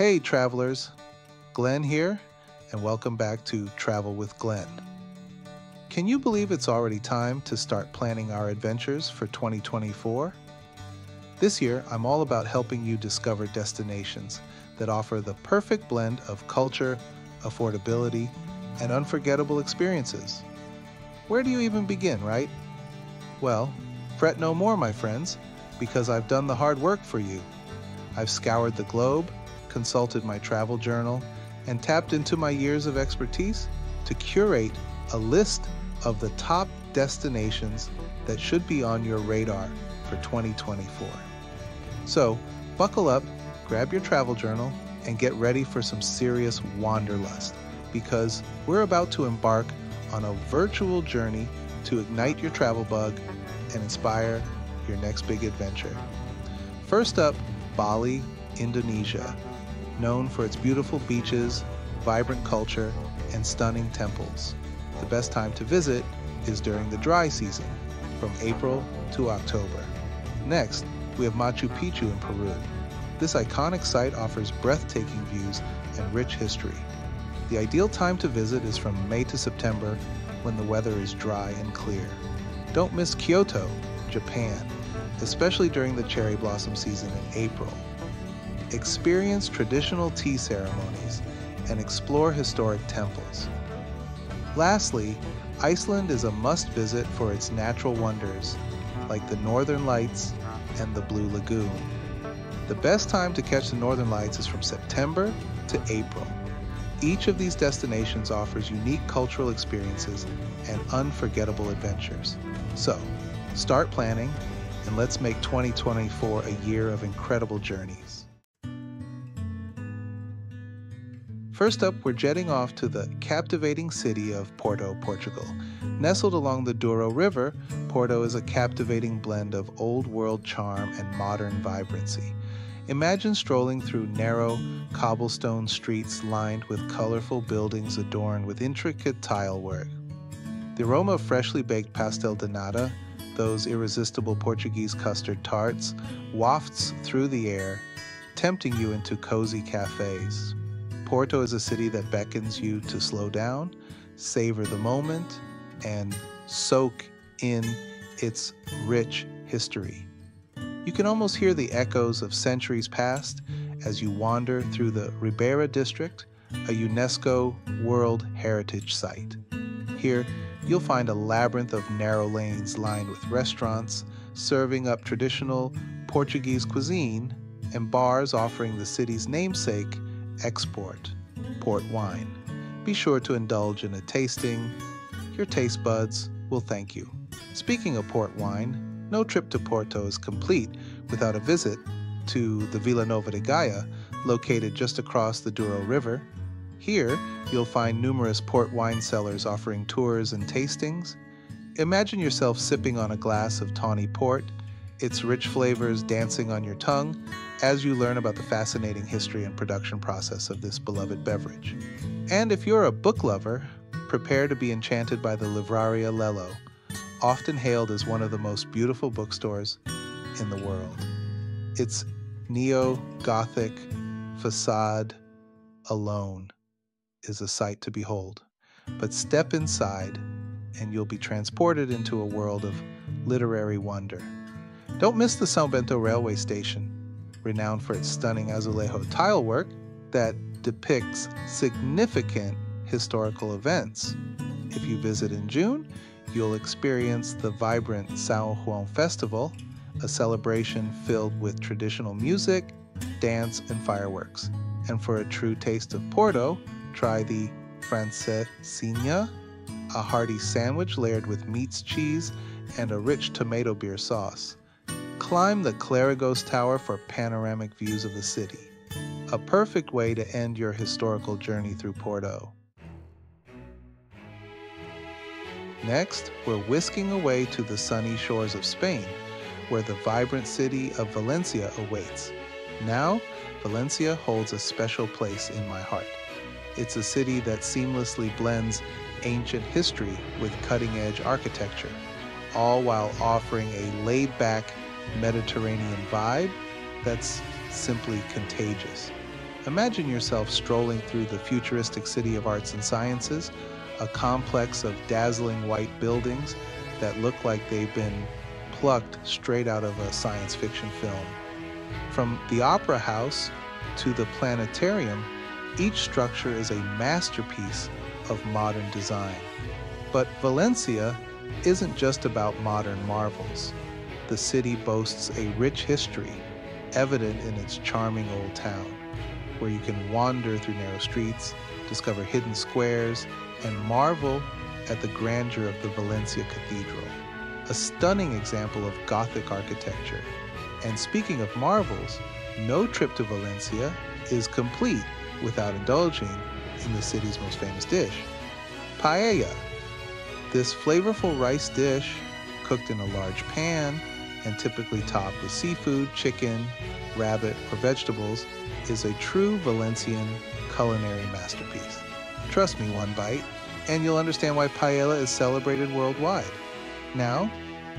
Hey, travelers, Glen here, and welcome back to Travel with Glen. Can you believe it's already time to start planning our adventures for 2024? This year, I'm all about helping you discover destinations that offer the perfect blend of culture, affordability, and unforgettable experiences. Where do you even begin, right? Well, fret no more, my friends, because I've done the hard work for you. I've scoured the globe, consulted my travel journal, and tapped into my years of expertise to curate a list of the top destinations that should be on your radar for 2024. So, buckle up, grab your travel journal, and get ready for some serious wanderlust because we're about to embark on a virtual journey to ignite your travel bug and inspire your next big adventure. First up, Bali, Indonesia, known for its beautiful beaches, vibrant culture, and stunning temples the best time to visit is during the dry season, from April to October. Next, we have Machu Picchu in Peru. This iconic site offers breathtaking views and rich history. The ideal time to visit is from May to September when the weather is dry and clear. Don't miss Kyoto, Japan, especially during the cherry blossom season in April. Experience traditional tea ceremonies and explore historic temples. Lastly, Iceland is a must visit for its natural wonders, like the Northern Lights and the Blue Lagoon. The best time to catch the Northern Lights is from September to April. Each of these destinations offers unique cultural experiences and unforgettable adventures. So, start planning and let's make 2024 a year of incredible journeys. First up, we're jetting off to the captivating city of Porto, Portugal. Nestled along the Douro River, Porto is a captivating blend of old world charm and modern vibrancy. Imagine strolling through narrow, cobblestone streets lined with colorful buildings adorned with intricate tile work. The aroma of freshly baked pastel de nata, those irresistible Portuguese custard tarts, wafts through the air, tempting you into cozy cafes. Porto is a city that beckons you to slow down, savor the moment, and soak in its rich history. You can almost hear the echoes of centuries past as you wander through the Ribeira district, a UNESCO World Heritage Site. Here, you'll find a labyrinth of narrow lanes lined with restaurants serving up traditional Portuguese cuisine and bars offering the city's namesake export, port wine. Be sure to indulge in a tasting. Your taste buds will thank you. Speaking of port wine, no trip to Porto is complete without a visit to the Vila Nova de Gaia, located just across the Douro River. Here, you'll find numerous port wine cellars offering tours and tastings. Imagine yourself sipping on a glass of tawny port, its rich flavors dancing on your tongue as you learn about the fascinating history and production process of this beloved beverage. And if you're a book lover, prepare to be enchanted by the Livraria Lello, often hailed as one of the most beautiful bookstores in the world. Its neo Gothic facade alone is a sight to behold. But step inside, and you'll be transported into a world of literary wonder. Don't miss the São Bento railway station, renowned for its stunning azulejo tile work that depicts significant historical events. If you visit in June, you'll experience the vibrant São João Festival, a celebration filled with traditional music, dance, and fireworks. And for a true taste of Porto, try the francesinha, a hearty sandwich layered with meats, cheese, and a rich tomato beer sauce. Climb the Clérigos Tower for panoramic views of the city. A perfect way to end your historical journey through Porto. Next, we're whisking away to the sunny shores of Spain, where the vibrant city of Valencia awaits. Now, Valencia holds a special place in my heart. It's a city that seamlessly blends ancient history with cutting edge architecture, all while offering a laid back Mediterranean vibe that's simply contagious. Imagine yourself strolling through the futuristic city of arts and sciences, a complex of dazzling white buildings that look like they've been plucked straight out of a science fiction film. From the opera house to the planetarium, each structure is a masterpiece of modern design. But Valencia isn't just about modern marvels. The city boasts a rich history, evident in its charming old town, where you can wander through narrow streets, discover hidden squares, and marvel at the grandeur of the Valencia Cathedral, a stunning example of Gothic architecture. And speaking of marvels, no trip to Valencia is complete without indulging in the city's most famous dish, paella. This flavorful rice dish, cooked in a large pan and typically topped with seafood, chicken, rabbit, or vegetables, is a true Valencian culinary masterpiece. Trust me one bite, and you'll understand why paella is celebrated worldwide. Now,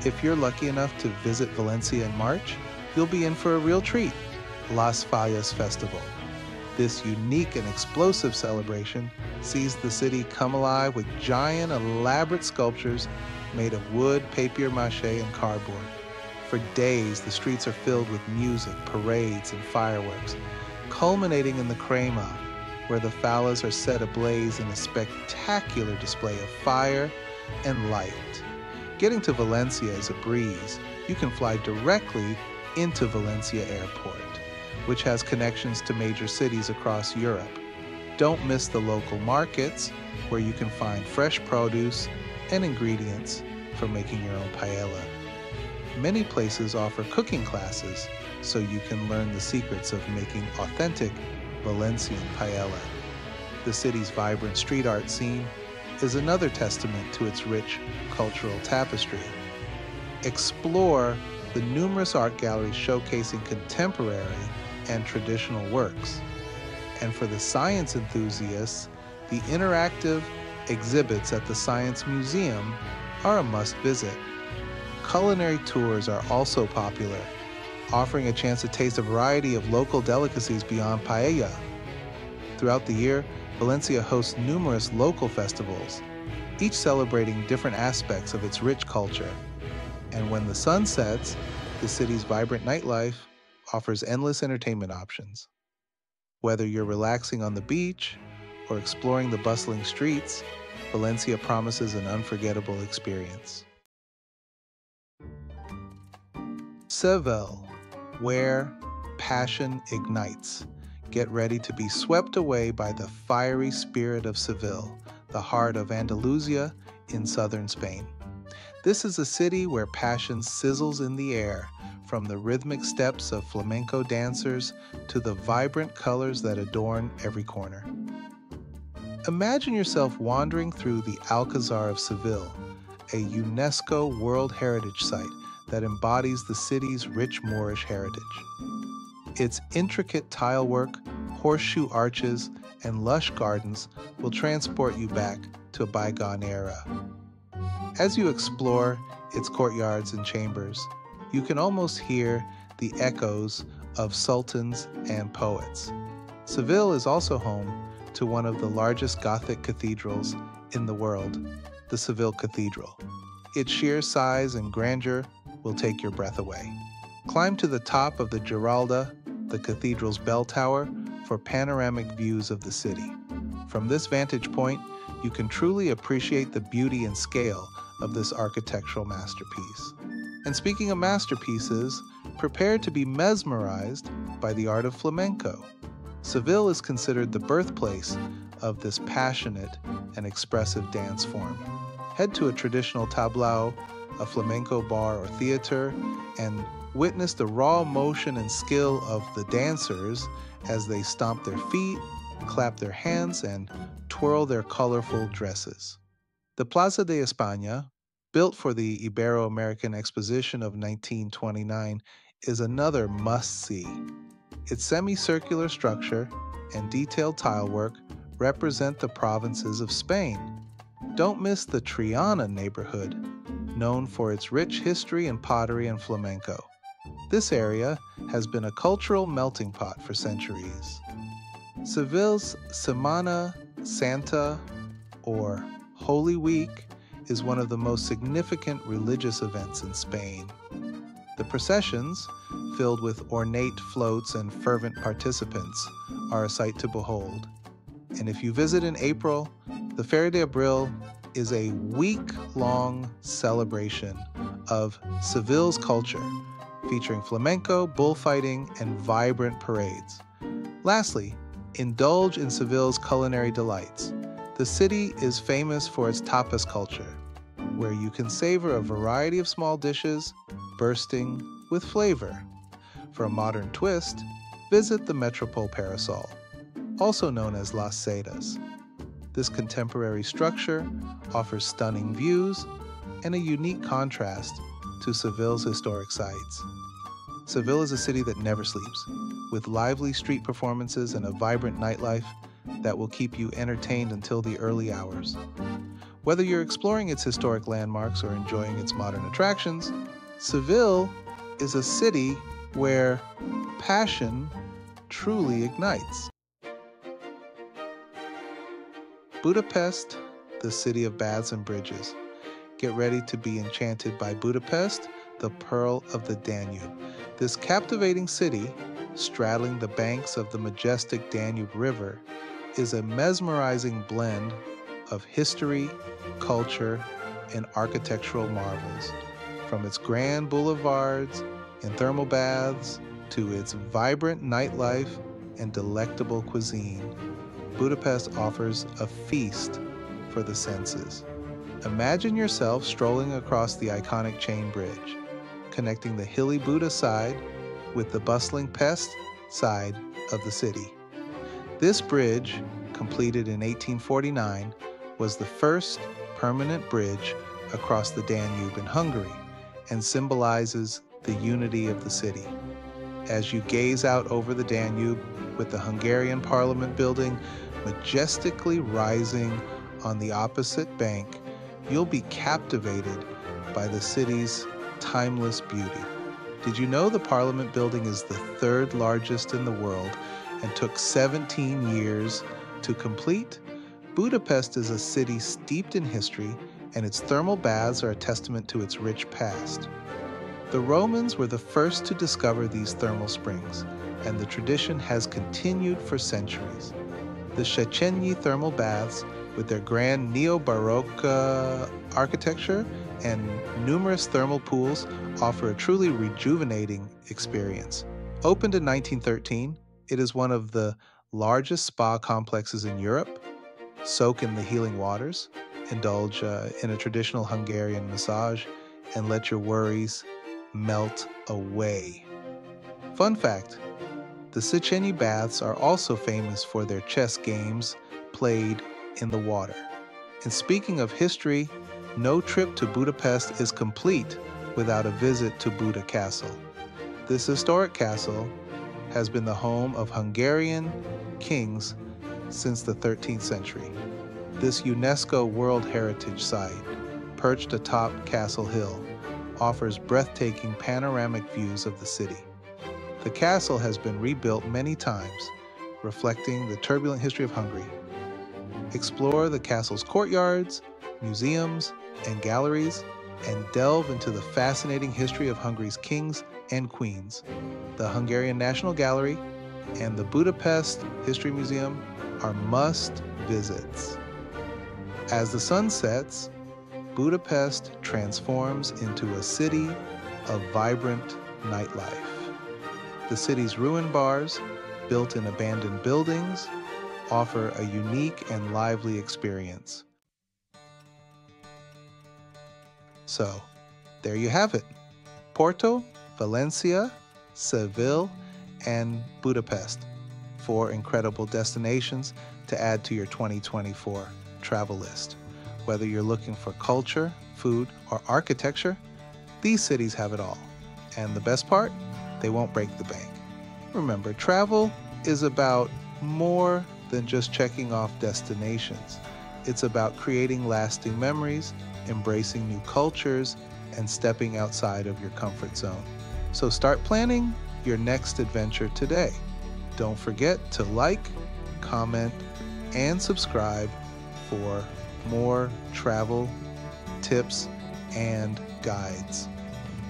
if you're lucky enough to visit Valencia in March, you'll be in for a real treat Las Fallas Festival. This unique and explosive celebration sees the city come alive with giant, elaborate sculptures made of wood, papier mache, and cardboard. For days, the streets are filled with music, parades, and fireworks, culminating in the Crema, where the fallas are set ablaze in a spectacular display of fire and light. Getting to Valencia is a breeze. You can fly directly into Valencia Airport which has connections to major cities across Europe. Don't miss the local markets, where you can find fresh produce and ingredients for making your own paella. Many places offer cooking classes, so you can learn the secrets of making authentic Valencian paella. The city's vibrant street art scene is another testament to its rich cultural tapestry. Explore the numerous art galleries showcasing contemporary and traditional works. And for the science enthusiasts, the interactive exhibits at the Science Museum are a must visit. Culinary tours are also popular, offering a chance to taste a variety of local delicacies beyond paella. Throughout the year, Valencia hosts numerous local festivals, each celebrating different aspects of its rich culture. And when the sun sets, the city's vibrant nightlife offers endless entertainment options. Whether you're relaxing on the beach or exploring the bustling streets, Valencia promises an unforgettable experience. Seville, where passion ignites. Get ready to be swept away by the fiery spirit of Seville, the heart of Andalusia in southern Spain. This is a city where passion sizzles in the air from the rhythmic steps of flamenco dancers to the vibrant colors that adorn every corner. Imagine yourself wandering through the Alcazar of Seville, a UNESCO World Heritage Site that embodies the city's rich Moorish heritage. Its intricate tilework, horseshoe arches, and lush gardens will transport you back to a bygone era. As you explore its courtyards and chambers, you can almost hear the echoes of sultans and poets. Seville is also home to one of the largest Gothic cathedrals in the world, the Seville Cathedral. Its sheer size and grandeur will take your breath away. Climb to the top of the Giralda, the cathedral's bell tower, for panoramic views of the city. From this vantage point, you can truly appreciate the beauty and scale of this architectural masterpiece. And speaking of masterpieces, prepare to be mesmerized by the art of flamenco. Seville is considered the birthplace of this passionate and expressive dance form. Head to a traditional tablao, a flamenco bar or theater, and witness the raw motion and skill of the dancers as they stomp their feet, clap their hands, and twirl their colorful dresses. The Plaza de España, built for the Ibero American Exposition of 1929, is another must see. Its semicircular structure and detailed tilework represent the provinces of Spain. Don't miss the Triana neighborhood, known for its rich history in pottery and flamenco. This area has been a cultural melting pot for centuries. Seville's Semana Santa, or Holy Week, is one of the most significant religious events in Spain. The processions, filled with ornate floats and fervent participants, are a sight to behold. And if you visit in April, the Feria de Abril is a week long celebration of Seville's culture, featuring flamenco, bullfighting, and vibrant parades. Lastly, indulge in Seville's culinary delights. The city is famous for its tapas culture, where you can savor a variety of small dishes bursting with flavor. For a modern twist, visit the Metropol Parasol, also known as Las Setas. This contemporary structure offers stunning views and a unique contrast to Seville's historic sites. Seville is a city that never sleeps, with lively street performances and a vibrant nightlife that will keep you entertained until the early hours. Whether you're exploring its historic landmarks or enjoying its modern attractions, Seville is a city where passion truly ignites. Budapest, the city of baths and bridges. Get ready to be enchanted by Budapest, the pearl of the Danube. This captivating city, straddling the banks of the majestic Danube River, is a mesmerizing blend of history, culture, and architectural marvels. From its grand boulevards and thermal baths to its vibrant nightlife and delectable cuisine, Budapest offers a feast for the senses. Imagine yourself strolling across the iconic chain bridge, connecting the hilly Buda side with the bustling Pest side of the city. This bridge, completed in 1849, was the first permanent bridge across the Danube in Hungary and symbolizes the unity of the city. As you gaze out over the Danube with the Hungarian Parliament building majestically rising on the opposite bank, you'll be captivated by the city's timeless beauty. Did you know the Parliament building is the third largest in the world and took 17 years to complete? Budapest is a city steeped in history, and its thermal baths are a testament to its rich past. The Romans were the first to discover these thermal springs, and the tradition has continued for centuries. The Széchenyi thermal baths, with their grand neo Baroque uh, architecture and numerous thermal pools, offer a truly rejuvenating experience. Opened in 1913, it is one of the largest spa complexes in Europe. Soak in the healing waters, indulge uh, in a traditional Hungarian massage, and let your worries melt away. Fun fact the Széchenyi baths are also famous for their chess games played in the water. And speaking of history, no trip to Budapest is complete without a visit to Buda Castle. This historic castle has been the home of Hungarian kings since the 13th century. This UNESCO World Heritage Site, perched atop Castle Hill, offers breathtaking panoramic views of the city. The castle has been rebuilt many times, reflecting the turbulent history of Hungary. Explore the castle's courtyards, museums, and galleries, and delve into the fascinating history of Hungary's kings and queens. The Hungarian National Gallery and the Budapest History Museum are must visits. As the sun sets, Budapest transforms into a city of vibrant nightlife. The city's ruined bars, built in abandoned buildings, offer a unique and lively experience. So, there you have it Porto, Valencia, Seville, and Budapest. Four incredible destinations to add to your 2024 travel list. Whether you're looking for culture, food, or architecture, these cities have it all. And the best part? they won't break the bank. Remember, travel is about more than just checking off destinations. It's about creating lasting memories, embracing new cultures, and stepping outside of your comfort zone. So start planning your next adventure today. Don't forget to like, comment, and subscribe for more travel tips and guides.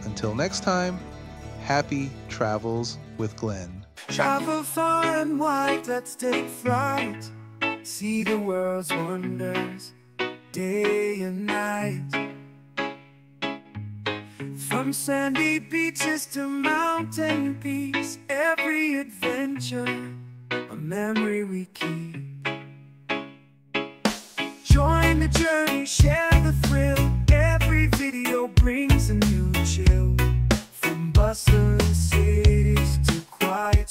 Until next time, happy travels with Glen. Travel far and wide, let's take flight. See the world's wonders day and night. From sandy beaches to mountain peaks, every adventure, a memory we keep. Join the journey, share the thrill. Every video brings a new chill. From bustling cities to quiet